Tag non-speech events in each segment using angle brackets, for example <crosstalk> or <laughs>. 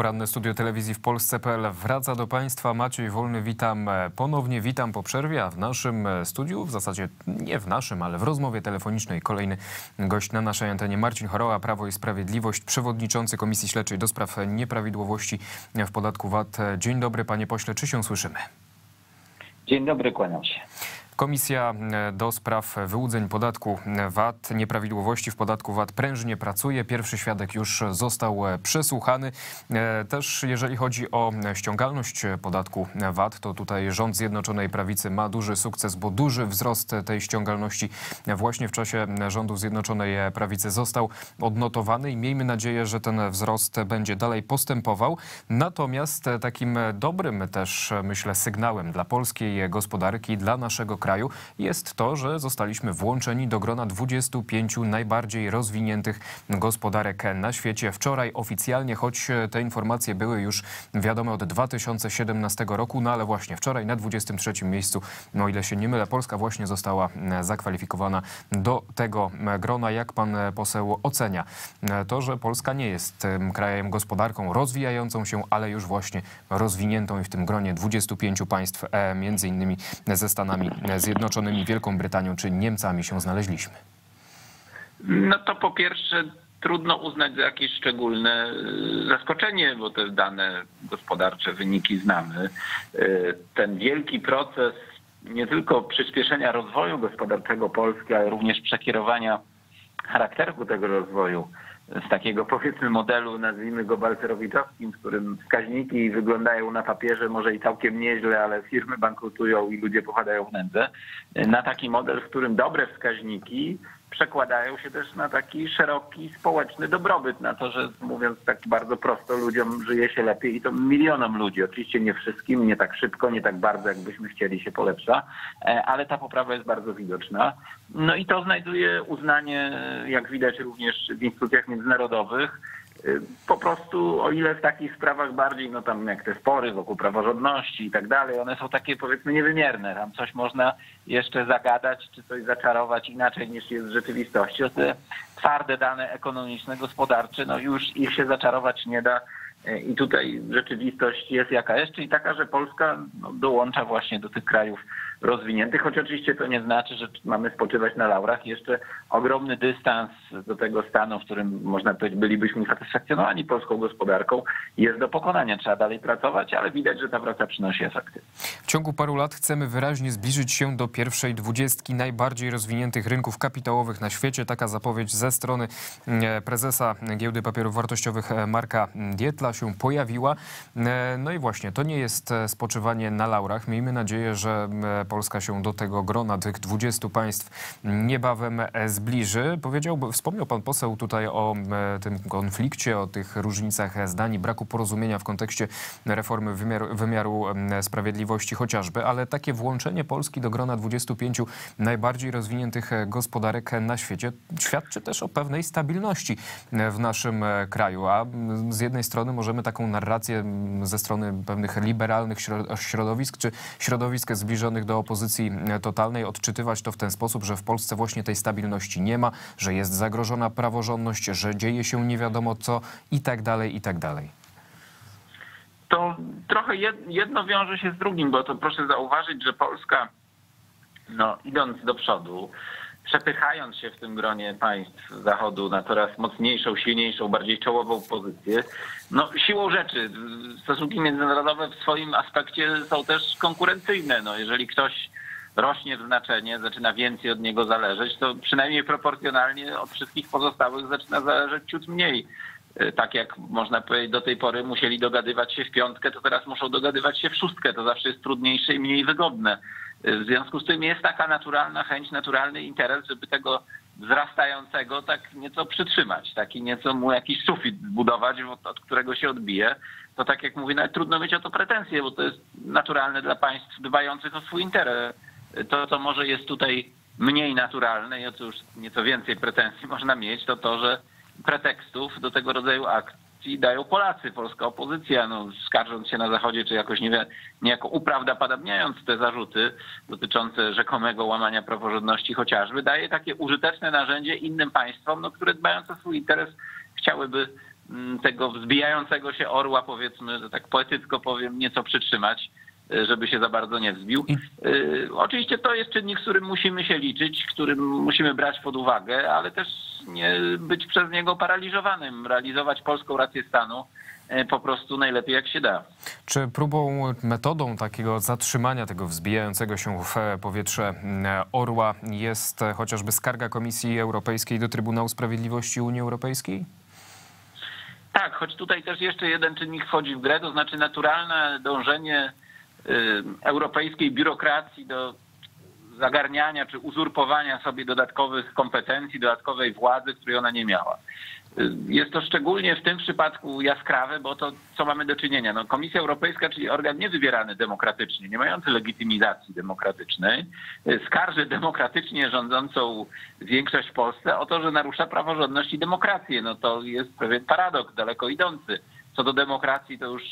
Poranne studio telewizji w Polsce.pl wraca do Państwa. Maciej Wolny, witam ponownie, witam po przerwie, a w naszym studiu, w zasadzie nie w naszym, ale w rozmowie telefonicznej kolejny gość na naszej antenie Marcin Choroła, Prawo i Sprawiedliwość, przewodniczący Komisji Śledczej do spraw nieprawidłowości w podatku VAT. Dzień dobry panie pośle, czy się słyszymy? Dzień dobry, kłaniam się. Komisja e, do spraw wyłudzeń podatku VAT, nieprawidłowości w podatku VAT prężnie pracuje. Pierwszy świadek już został e, przesłuchany. E, też jeżeli chodzi o ściągalność podatku VAT, to tutaj rząd Zjednoczonej Prawicy ma duży sukces, bo duży wzrost tej ściągalności właśnie w czasie rządu Zjednoczonej Prawicy został odnotowany i miejmy nadzieję, że ten wzrost będzie dalej postępował. Natomiast takim dobrym też myślę sygnałem dla polskiej gospodarki, dla naszego kraju, kraju jest to, że zostaliśmy włączeni do grona 25 najbardziej rozwiniętych gospodarek na świecie. Wczoraj oficjalnie, choć te informacje były już wiadome od 2017 roku, no ale właśnie wczoraj na 23 miejscu, no ile się nie mylę, Polska właśnie została zakwalifikowana do tego grona. Jak pan poseł ocenia to, że Polska nie jest krajem gospodarką rozwijającą się, ale już właśnie rozwiniętą i w tym gronie 25 państw, e, między innymi ze Stanami Zjednoczonymi, Wielką Brytanią czy Niemcami się znaleźliśmy? No to po pierwsze trudno uznać za jakieś szczególne y, zaskoczenie, bo te dane gospodarcze, wyniki znamy. Y, ten wielki proces nie tylko przyspieszenia rozwoju gospodarczego Polski, ale również przekierowania charakteru tego rozwoju z takiego powiedzmy modelu, nazwijmy go balcerowiczowskim, w którym wskaźniki wyglądają na papierze może i całkiem nieźle, ale firmy bankrutują i ludzie popadają w nędzę, na taki model, w którym dobre wskaźniki przekładają się też na taki szeroki społeczny dobrobyt, na to, że mówiąc tak bardzo prosto, ludziom żyje się lepiej i to milionom ludzi. Oczywiście nie wszystkim, nie tak szybko, nie tak bardzo, jakbyśmy chcieli się polepsza, e, ale ta poprawa jest bardzo widoczna. No i to znajduje uznanie, jak widać również w instytucjach międzynarodowych. Y, po prostu, o ile w takich sprawach bardziej, no tam jak te spory wokół praworządności i tak dalej, one są takie powiedzmy niewymierne. Tam coś można jeszcze zagadać, czy coś zaczarować inaczej niż jest w rzeczywistości. O te twarde dane ekonomiczne, gospodarcze, no już ich się zaczarować nie da. Y, I tutaj rzeczywistość jest jaka jest, czyli taka, że Polska no, dołącza właśnie do tych krajów rozwiniętych, choć oczywiście to nie znaczy, że mamy spoczywać na laurach. Jeszcze ogromny dystans do tego stanu, w którym można powiedzieć bylibyśmy usatysfakcjonowani polską gospodarką, jest do pokonania. Trzeba dalej pracować, ale widać, że ta praca przynosi efekty. W ciągu paru lat chcemy wyraźnie zbliżyć się do pierwszej dwudziestki najbardziej rozwiniętych rynków kapitałowych na świecie. Taka zapowiedź ze strony e, prezesa Giełdy Papierów Wartościowych e, Marka Dietla się pojawiła. E, no i właśnie, to nie jest spoczywanie na laurach. Miejmy nadzieję, że Polska się do tego grona tych 20 państw niebawem zbliży. Powiedział, wspomniał pan poseł tutaj o e, tym konflikcie, o tych różnicach zdań braku porozumienia w kontekście reformy wymiaru, wymiaru sprawiedliwości chociażby, ale takie włączenie Polski do grona 25 najbardziej rozwiniętych gospodarek na świecie świadczy też o pewnej stabilności w naszym kraju. A z jednej strony możemy taką narrację ze strony pewnych liberalnych środowisk czy środowisk zbliżonych do opozycji totalnej odczytywać to w ten sposób, że w Polsce właśnie tej stabilności nie ma, że jest zagrożona praworządność, że dzieje się nie wiadomo co i tak dalej, i tak dalej. To trochę jedno wiąże się z drugim, bo to proszę zauważyć, że Polska, no, idąc do przodu, przepychając się w tym gronie państw Zachodu na coraz mocniejszą, silniejszą, bardziej czołową pozycję, no siłą rzeczy stosunki międzynarodowe w swoim aspekcie są też konkurencyjne. No, jeżeli ktoś rośnie w znaczenie, zaczyna więcej od niego zależeć, to przynajmniej proporcjonalnie od wszystkich pozostałych zaczyna zależeć ciut mniej. E, tak jak można powiedzieć, do tej pory musieli dogadywać się w piątkę, to teraz muszą dogadywać się w szóstkę. To zawsze jest trudniejsze i mniej wygodne. W związku z tym jest taka naturalna chęć, naturalny interes, żeby tego wzrastającego tak nieco przytrzymać, taki nieco mu jakiś sufit zbudować, od, od którego się odbije. To tak jak mówię, nawet trudno mieć o to pretensje, bo to jest naturalne dla państw dbających o swój interes. To, co może jest tutaj mniej naturalne i o co już nieco więcej pretensji <laughs> można mieć, to to, że pretekstów do tego rodzaju akt i dają Polacy, polska opozycja, no, skarżąc się na Zachodzie, czy jakoś nie, niejako uprawdopodobniając te zarzuty dotyczące rzekomego łamania praworządności chociażby, daje takie użyteczne narzędzie innym państwom, no, które dbając o swój interes chciałyby mm, tego wzbijającego się orła, powiedzmy, że tak poetycko powiem, nieco przytrzymać żeby się za bardzo nie wzbił. Y, oczywiście to jest czynnik, z którym musimy się liczyć, którym musimy brać pod uwagę, ale też nie być przez niego paraliżowanym, realizować polską rację stanu y, po prostu najlepiej jak się da. Czy próbą, metodą takiego zatrzymania tego wzbijającego się w powietrze y, orła jest chociażby skarga Komisji Europejskiej do Trybunału Sprawiedliwości Unii Europejskiej? Tak, choć tutaj też jeszcze jeden czynnik wchodzi w grę, to znaczy naturalne dążenie europejskiej biurokracji do zagarniania czy uzurpowania sobie dodatkowych kompetencji, dodatkowej władzy, której ona nie miała. Y, jest to szczególnie w tym przypadku jaskrawe, bo to co mamy do czynienia? No, Komisja Europejska, czyli organ niewybierany demokratycznie, nie mający legitymizacji demokratycznej, y, skarży demokratycznie rządzącą większość w Polsce o to, że narusza praworządność i demokrację. No to jest pewien paradoks daleko idący. Co do demokracji to już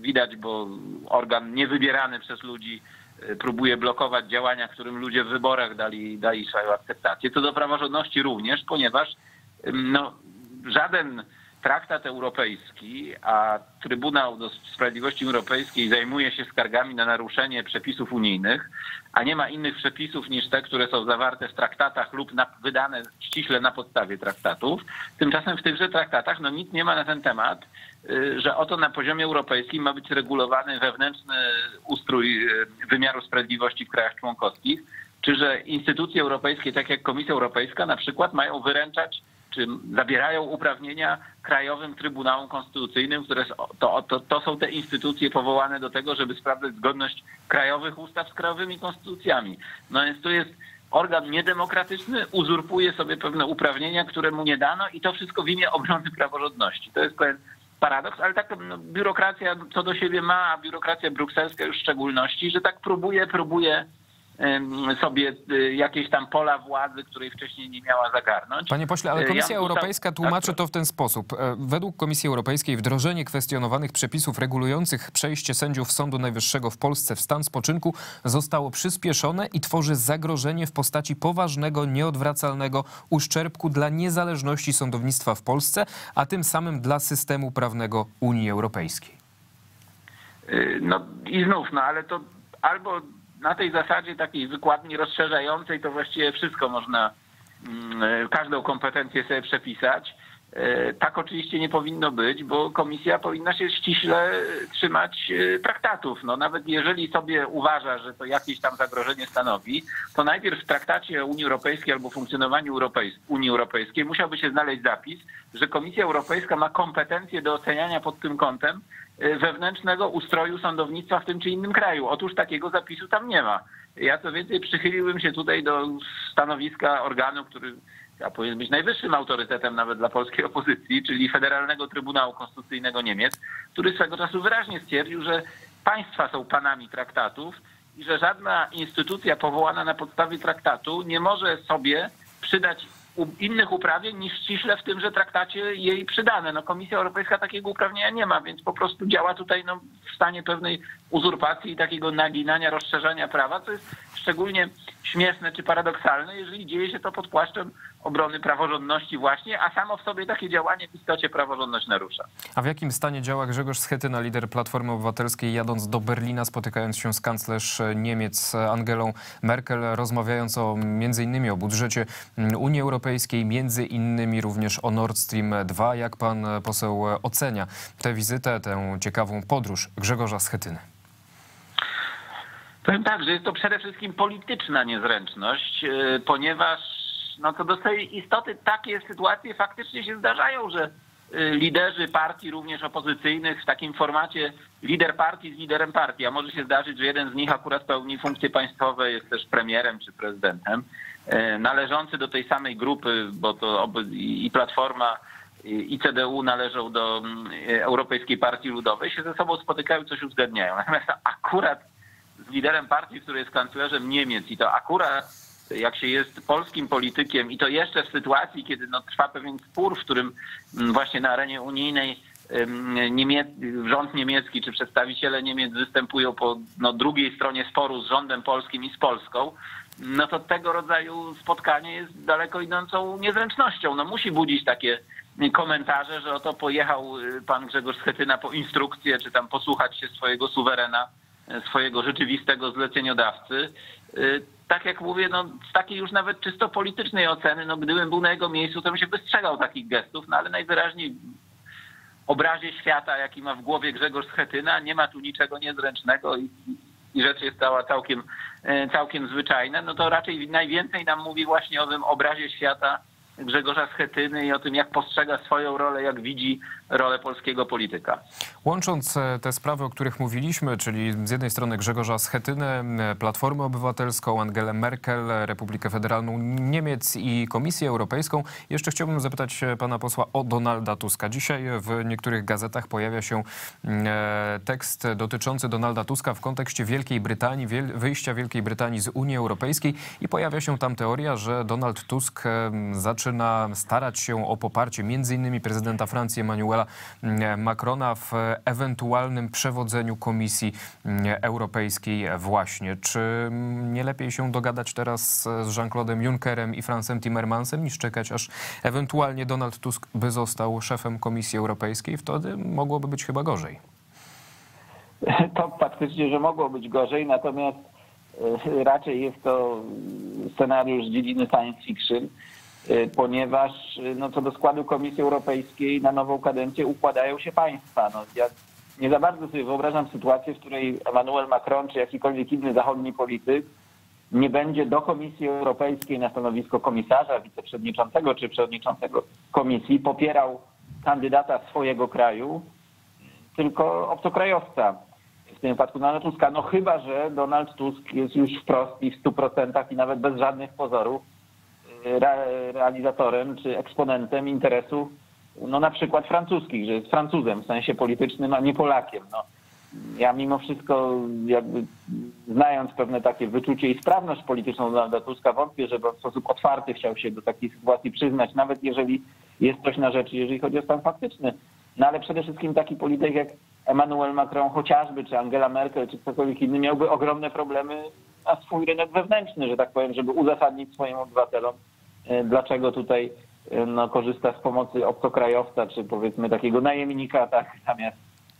widać, bo organ niewybierany przez ludzi e, próbuje blokować działania, którym ludzie w wyborach dali, dali swoją akceptację. Co do praworządności również, ponieważ no, żaden traktat europejski, a Trybunał do Sprawiedliwości Europejskiej zajmuje się skargami na naruszenie przepisów unijnych, a nie ma innych przepisów niż te, które są zawarte w traktatach lub na, wydane ściśle na podstawie traktatów. Tymczasem w tychże traktatach no, nic nie ma na ten temat, y, że oto na poziomie europejskim ma być regulowany wewnętrzny ustrój y, wymiaru sprawiedliwości w krajach członkowskich, czy że instytucje europejskie, tak jak Komisja Europejska na przykład, mają wyręczać czy zabierają uprawnienia krajowym Trybunałom Konstytucyjnym, które to, to, to są te instytucje powołane do tego, żeby sprawdzać zgodność krajowych ustaw z krajowymi konstytucjami. No więc tu jest organ niedemokratyczny, uzurpuje sobie pewne uprawnienia, które mu nie dano i to wszystko w imię obrony praworządności. To jest pewien paradoks, ale tak no, biurokracja co do siebie ma, a biurokracja brukselska już w szczególności, że tak próbuje, próbuje sobie y, jakieś tam pola władzy, której wcześniej nie miała zagarnąć. Panie pośle, ale Komisja ja Europejska tłumaczy tak, to w ten sposób. E, według Komisji Europejskiej wdrożenie kwestionowanych przepisów regulujących przejście sędziów Sądu Najwyższego w Polsce w stan spoczynku zostało przyspieszone i tworzy zagrożenie w postaci poważnego, nieodwracalnego uszczerbku dla niezależności sądownictwa w Polsce, a tym samym dla systemu prawnego Unii Europejskiej. Y, no i znów, no ale to albo na tej zasadzie takiej wykładni rozszerzającej to właściwie wszystko można, mm, e, każdą kompetencję sobie przepisać. E, tak oczywiście nie powinno być, bo komisja powinna się ściśle trzymać e, traktatów. No, nawet jeżeli sobie uważa, że to jakieś tam zagrożenie stanowi, to najpierw w traktacie Unii Europejskiej albo funkcjonowaniu Unii Europejskiej musiałby się znaleźć zapis, że Komisja Europejska ma kompetencje do oceniania pod tym kątem wewnętrznego ustroju sądownictwa w tym czy innym kraju. Otóż takiego zapisu tam nie ma. Ja co więcej przychyliłbym się tutaj do stanowiska organu, który ja powinien być najwyższym autorytetem nawet dla polskiej opozycji, czyli Federalnego Trybunału Konstytucyjnego Niemiec, który swego czasu wyraźnie stwierdził, że państwa są panami traktatów i że żadna instytucja powołana na podstawie traktatu nie może sobie przydać innych uprawnień niż ściśle w tymże traktacie jej przydane. No, Komisja Europejska takiego uprawnienia nie ma, więc po prostu działa tutaj no, w stanie pewnej uzurpacji i takiego naginania, rozszerzania prawa, co jest szczególnie śmieszne czy paradoksalne, jeżeli dzieje się to pod płaszczem obrony praworządności właśnie, a samo w sobie takie działanie w istocie praworządność narusza. A w jakim stanie działa Grzegorz Schetyna, lider Platformy Obywatelskiej, jadąc do Berlina, spotykając się z kanclerz Niemiec Angelą Merkel, rozmawiając o między innymi o budżecie Unii Europejskiej, między innymi również o Nord Stream 2. Jak pan poseł ocenia tę wizytę, tę ciekawą podróż Grzegorza Schetyny? Powiem tak, że jest to przede wszystkim polityczna niezręczność, e, ponieważ no co do swojej istoty takie sytuacje faktycznie się zdarzają, że e, liderzy partii, również opozycyjnych, w takim formacie lider partii z liderem partii, a może się zdarzyć, że jeden z nich akurat pełni funkcje państwowe, jest też premierem czy prezydentem, e, należący do tej samej grupy, bo to i Platforma i CDU należą do mm, Europejskiej Partii Ludowej, się ze sobą spotykają, coś uzgadniają. <laughs> Natomiast akurat z liderem partii, który jest kanclerzem Niemiec i to akurat jak się jest polskim politykiem i to jeszcze w sytuacji, kiedy no, trwa pewien spór, w którym mm, właśnie na arenie unijnej rząd niemiecki czy przedstawiciele Niemiec występują po no, drugiej stronie sporu z rządem polskim i z Polską, no to tego rodzaju spotkanie jest daleko idącą niezręcznością. No, musi budzić takie komentarze, że oto pojechał y, pan Grzegorz Schetyna po instrukcję, czy tam posłuchać się swojego suwerena, y, swojego rzeczywistego zleceniodawcy. Tak jak mówię, no, z takiej już nawet czysto politycznej oceny, no, gdybym był na jego miejscu, to bym się wystrzegał takich gestów, no ale najwyraźniej obrazie świata, jaki ma w głowie Grzegorz Schetyna, nie ma tu niczego niezręcznego i, i rzecz jest cała całkiem, e, całkiem zwyczajna, no to raczej najwięcej nam mówi właśnie o tym obrazie świata Grzegorza Schetyny i o tym, jak postrzega swoją rolę, jak widzi rolę polskiego polityka. Łącząc e, te sprawy, o których mówiliśmy, czyli z jednej strony Grzegorza Schetynę, m, Platformę Obywatelską, Angelę Merkel, Republikę Federalną Niemiec i Komisję Europejską, jeszcze chciałbym zapytać e, pana posła o Donalda Tuska. Dzisiaj w niektórych gazetach pojawia się m, e, tekst dotyczący Donalda Tuska w kontekście Wielkiej Brytanii, wyjścia Wielkiej Brytanii z Unii Europejskiej i pojawia się tam teoria, że Donald Tusk zaczyna starać się o poparcie między innymi prezydenta Francji Emmanuela mm, Macrona w ewentualnym przewodzeniu Komisji mm, Europejskiej właśnie. Czy mm, nie lepiej się dogadać teraz z Jean-Claude'em Junckerem i Francem Timmermansem niż czekać, aż ewentualnie Donald Tusk by został szefem Komisji Europejskiej? Wtedy mogłoby być chyba gorzej. <laughs> To faktycznie, że mogło być gorzej, natomiast e, raczej jest to scenariusz z dziedziny science fiction, ponieważ e, no, co do składu Komisji Europejskiej na nową kadencję układają się państwa. No, ja nie za bardzo sobie wyobrażam sytuację, w której Emmanuel Macron czy jakikolwiek inny zachodni polityk nie będzie do Komisji Europejskiej na stanowisko komisarza, wiceprzewodniczącego czy przewodniczącego komisji popierał kandydata swojego kraju, tylko obcokrajowca. W tym wypadku Donalda Tuska. No chyba, że Donald Tusk jest już wprost i w 100% i nawet bez żadnych pozorów realizatorem czy eksponentem interesów no na przykład francuskich, że jest Francuzem w sensie politycznym, a nie Polakiem. No, ja mimo wszystko jakby znając pewne takie wyczucie i sprawność polityczną Donalda Tuska wątpię, żeby w sposób otwarty chciał się do takiej sytuacji przyznać, nawet jeżeli jest coś na rzeczy, jeżeli chodzi o stan faktyczny. No ale przede wszystkim taki polityk jak Emmanuel Macron chociażby, czy Angela Merkel, czy ktokolwiek inny miałby ogromne problemy na swój rynek wewnętrzny, że tak powiem, żeby uzasadnić swoim obywatelom, dlaczego tutaj e, no, korzysta z pomocy obcokrajowca, czy powiedzmy takiego najemnika, tak, <laughs> zamiast,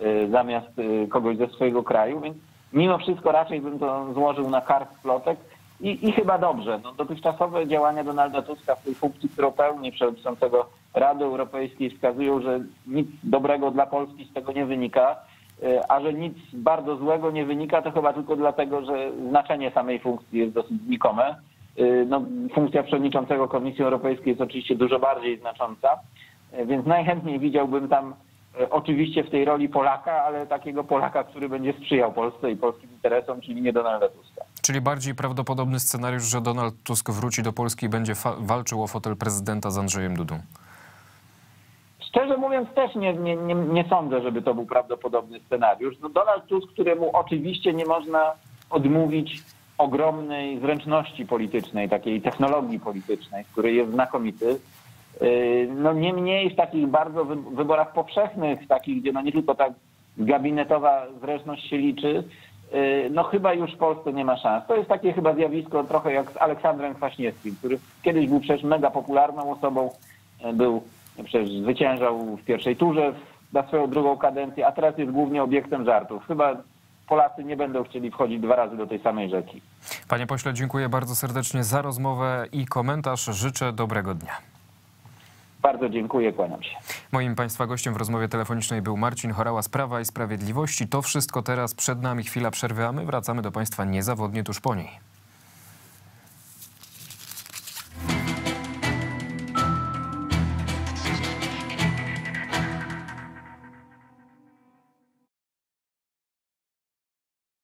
e, zamiast e, kogoś ze swojego kraju, więc mimo wszystko raczej bym to złożył na karp plotek i, i chyba dobrze. No, dotychczasowe działania Donalda Tuska w tej funkcji, którą pełni przewodniczącego Rady Europejskiej wskazują, że nic dobrego dla Polski z tego nie wynika, e, a że nic bardzo złego nie wynika, to chyba tylko dlatego, że znaczenie samej funkcji jest dosyć znikome. E, No, funkcja przewodniczącego Komisji Europejskiej jest oczywiście dużo bardziej znacząca, e, więc najchętniej widziałbym tam e, oczywiście w tej roli Polaka, ale takiego Polaka, który będzie sprzyjał Polsce i polskim interesom, czyli nie Donalda Tuska. Czyli bardziej prawdopodobny scenariusz, że Donald Tusk wróci do Polski i będzie walczył o fotel prezydenta z Andrzejem Dudą. Szczerze mówiąc, też nie, nie, nie, nie sądzę, żeby to był prawdopodobny scenariusz. No Donald Tusk, któremu oczywiście nie można odmówić ogromnej zręczności politycznej, takiej technologii politycznej, w której jest znakomity. Yy, No niemniej w takich bardzo wy- wyborach powszechnych, takich, gdzie no nie tylko tak gabinetowa zręczność się liczy, yy, no chyba już w Polsce nie ma szans. To jest takie chyba zjawisko trochę jak z Aleksandrem Kwaśniewskim, który kiedyś był przecież mega popularną osobą, yy, był przecież zwyciężał w pierwszej turze na swoją drugą kadencję, a teraz jest głównie obiektem żartów. Chyba Polacy nie będą chcieli wchodzić dwa razy do tej samej rzeki. Panie pośle, dziękuję bardzo serdecznie za rozmowę i komentarz. Życzę dobrego dnia. Bardzo dziękuję, kłaniam się. Moim Państwa gościem w rozmowie telefonicznej był Marcin Chorała z Prawa i Sprawiedliwości. To wszystko teraz przed nami chwila przerwy, a my wracamy do Państwa niezawodnie tuż po niej.